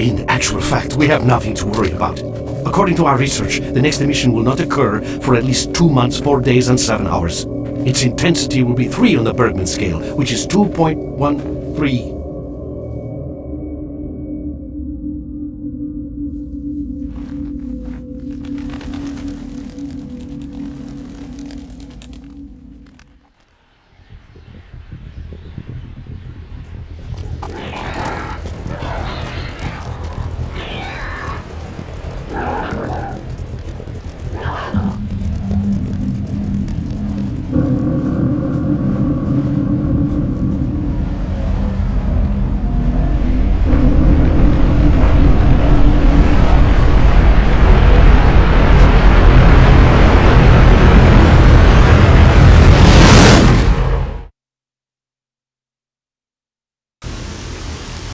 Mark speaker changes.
Speaker 1: In actual fact, we have nothing to worry about. According to our research, the next emission will not occur for at least two months, four days, and seven hours. Its intensity will be 3 on the Bergman scale, which is 2.13.